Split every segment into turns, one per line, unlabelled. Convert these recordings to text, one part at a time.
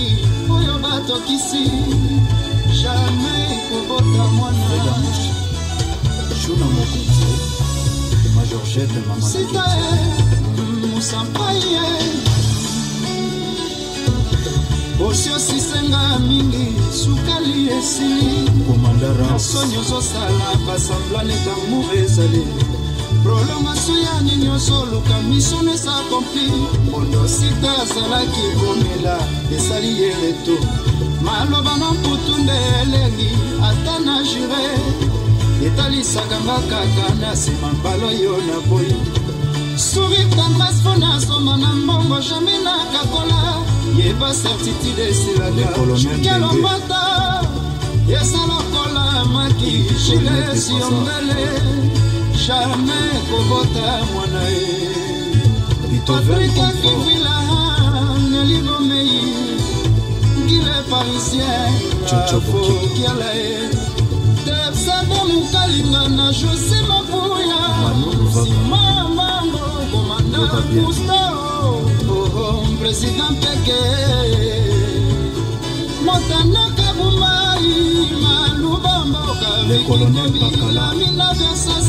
ezalaki oyo batokisi jamai kobota mwana juna mokonzi majorgete mamasita mosampai ye osiosisenga mingi sukali esili
komandara
soni ozosala basamblane damour ezali prolongation ya ninyonso luka misano esa akompli mondo sita azalaki komela esali ye reto maloba na mputu nde elengi ata na jure etalisaka nga kaka na nsima mbala yo na boyi souri tendresse mpo nasomba na mbongo jamai nakakola yeba certitude esilakakelomata yesa lokola maki jile siondele jamai kobota mwana ye patrika kivilahan elingomei ngile parisien afokiala ye tepsada mokalinga na josi mapuya sima mango komanda gustao président peke motanaka bumai maluba mboka
vikinebilamina
besa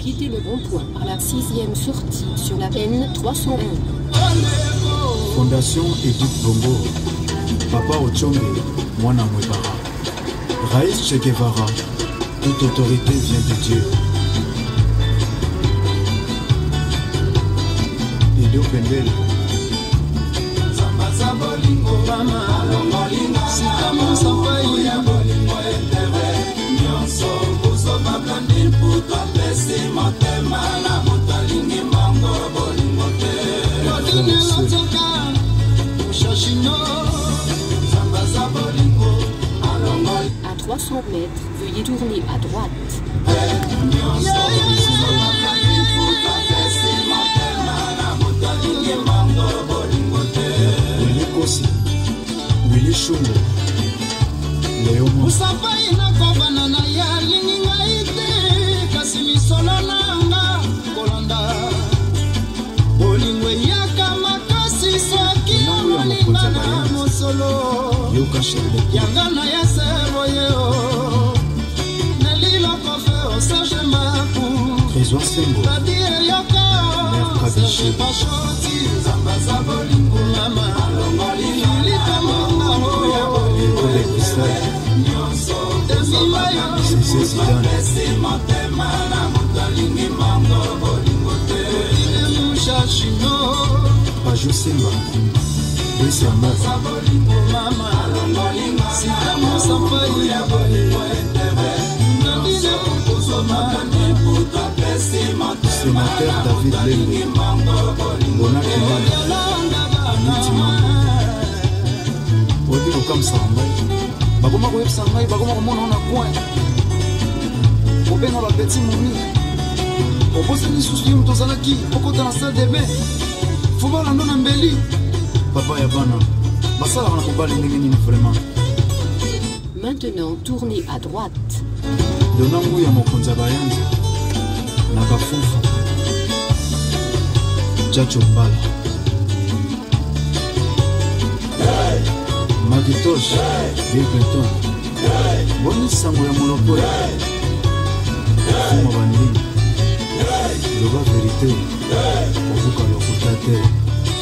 Quitter le bon point par la sixième sortie sur la N301.
Fondation Edith Bongo,
Papa Ochombe, Mwana Mwebara. Raïs Che toute
autorité vient de Dieu. et Pendel. Zamba 200 mètres, veuillez tourner à droite. wili shungo
leyo mosapai nakobana na ye alingi ngai te kasi misolo nanga kolanda bolingo eyaka makasi soki omolinga na mosolo yanga na ya edward sengo merkabishi
olekisa sese sidane baju semba desamor Docteur David Lembe, Mona Kimana, Aniti Mambo.
Oyebi kokamisaka ngai bakoma koyebisa ngai bakoma komona na coin kobenga bapeti momi obosi lisusu ye moto azalaki okota na sale de bain fobalando na mbeli papa ya bana basalaka na kobali ndenge nini vraiment
maintenant tournez à droite
dona nguya mokonzi ya bayanzi na bafufu chacho pala makitosh bibleton boni sango ya monopole
kuma bandimi loba verite kobuka lokuta te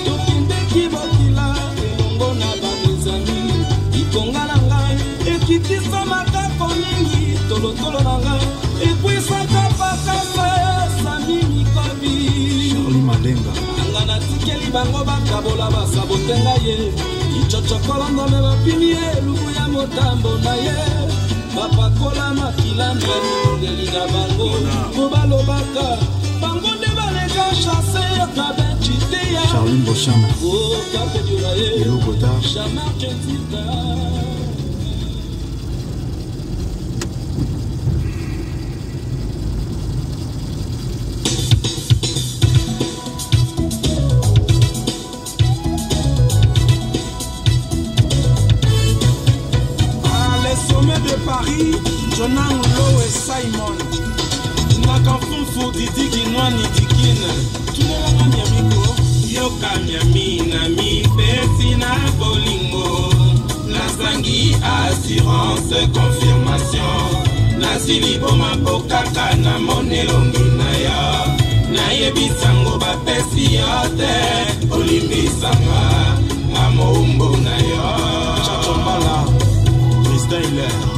tokendeki bakila elongo na bamizani likonga na ngai ekitisa makako mingi tolotolo na ngai ekwisaka pakasa malenga nanga natikeli bango bakabola basabotenga ye icocokolondome bapimi elubu ya motambo na ye bapakola makila na mindeli na bango po balobaka bango nde baleka chase yaka beciteya charlin bocham okapediola oh, ye elobota jamark etika paris jonan lowe simon naka funfu didiginwani dikine tunelanga miamiko yoka miami na mipesi na bolingo nasangi assurance confirmation nasili boma po kaka na monelongi na yo nayebisango bapesi yo te olimbisanga na moumbu na yo chachombala freestyler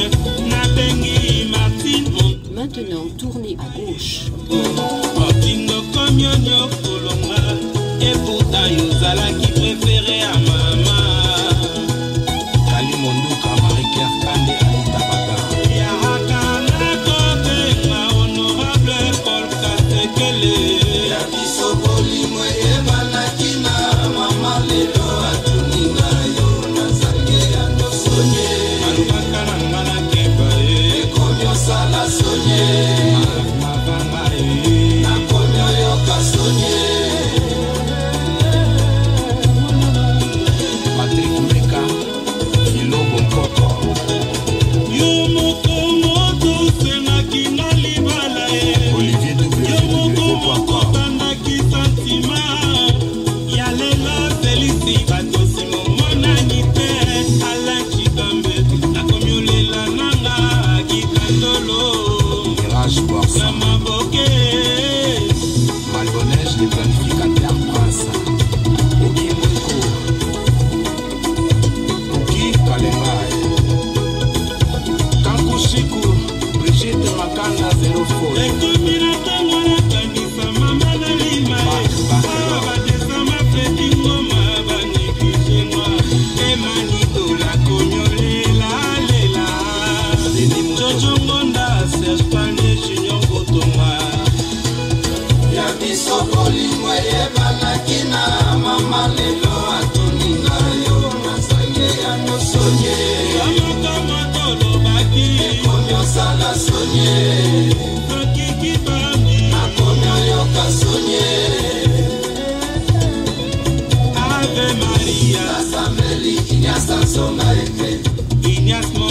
maintenant tourner à gauche. serpane junior kotonga ya biso kolingo eyebanaki na mama lelo atuni na yo nasange ya nosonye bamakambo tolobaki ekomi osala sonye nakiki bami nakomi oyoka sonye ave maria asambeli inyasa nsonga ete inyas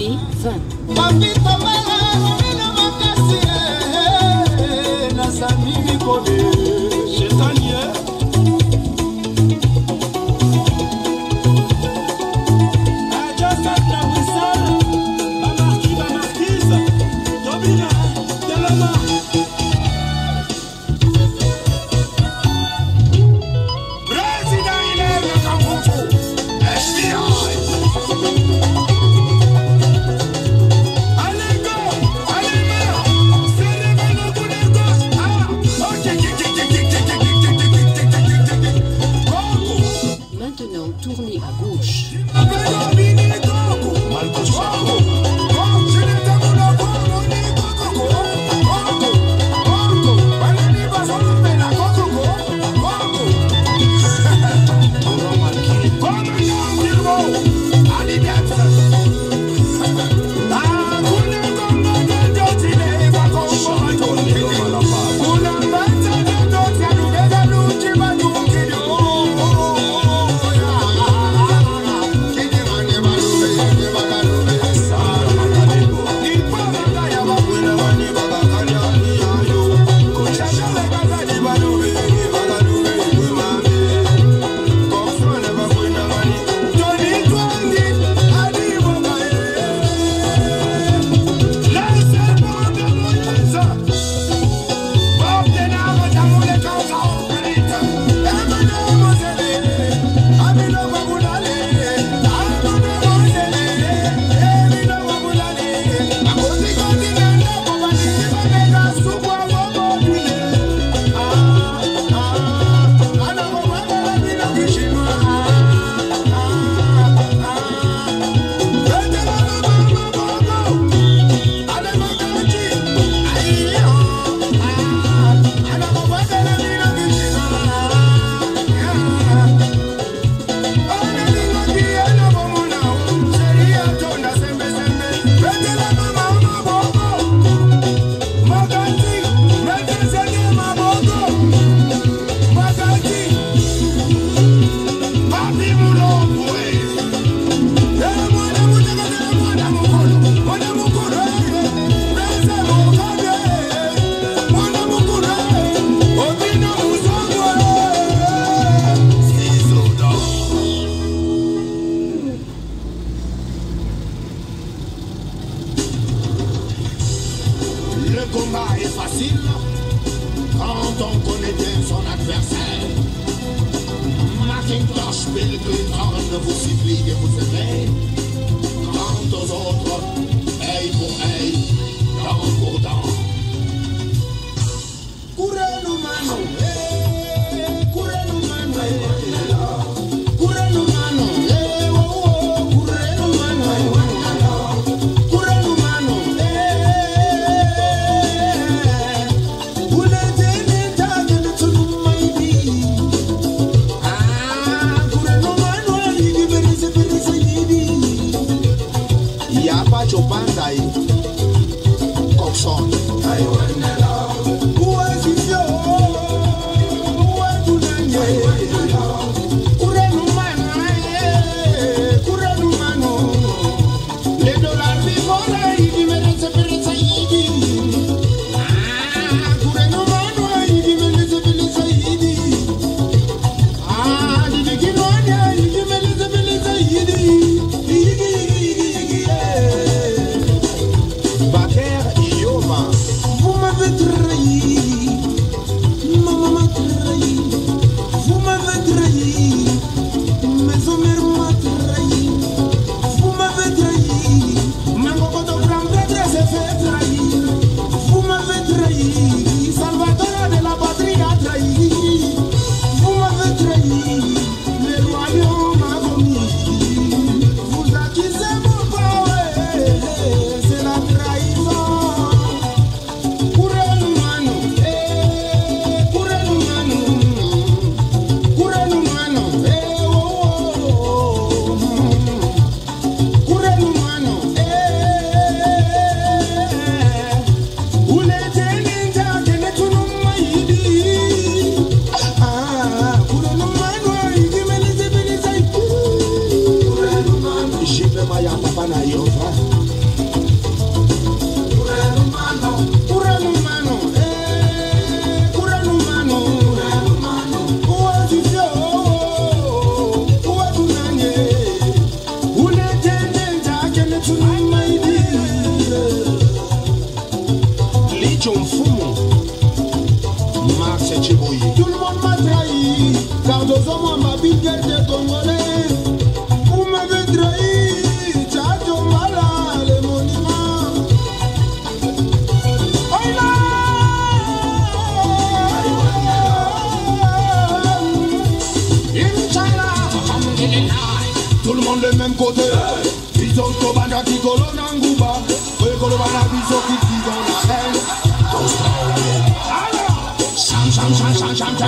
Stephen.
Le combat est facile quand on connaît bien son adversaire. Macintosh, Pilgrim, ne vous supplie que vous aimez. Quant aux autres, œil pour œil, dans pour dents Courez-nous,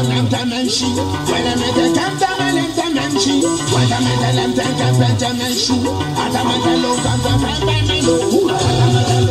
Lentamenshi, Welemete Kantama Lentamenshi, Welemete Lenten Kampentamenshi, Atamete Lokanta Kampamelo, Atamete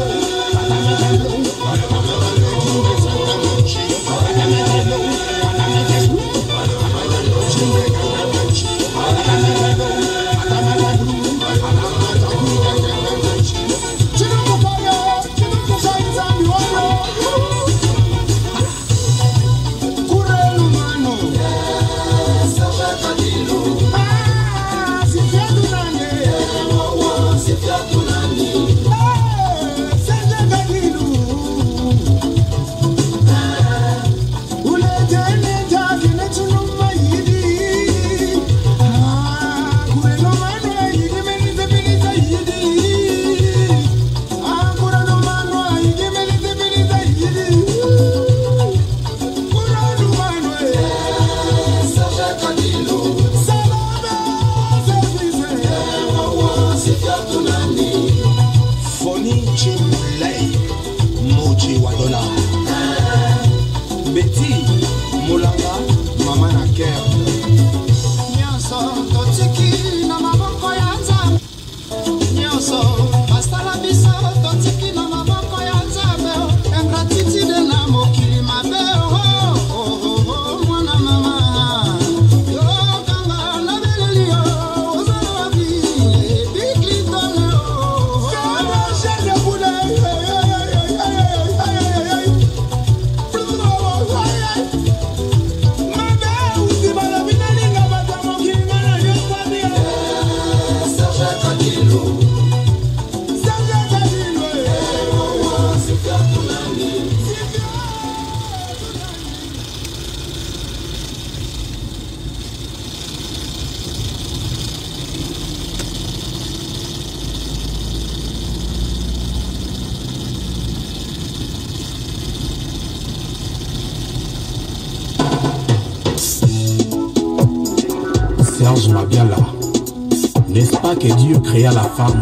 Et à la femme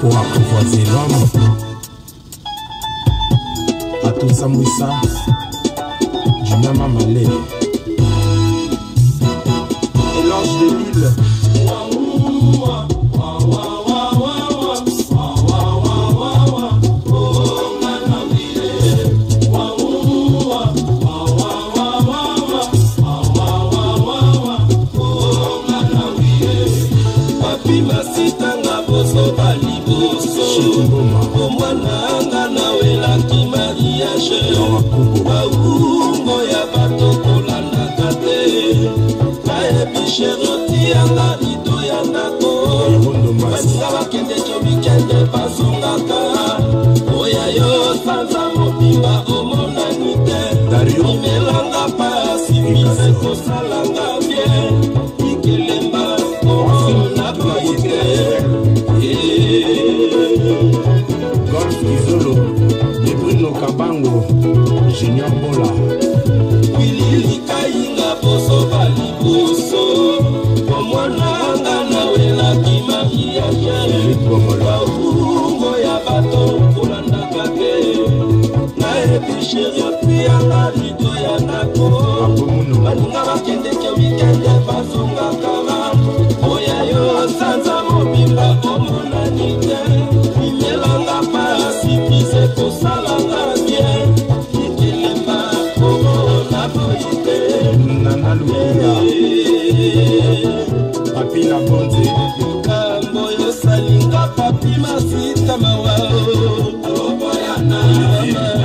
pour apprivoiser l'homme. Atuzambwisa, Junama Malé. l'ange de l'île.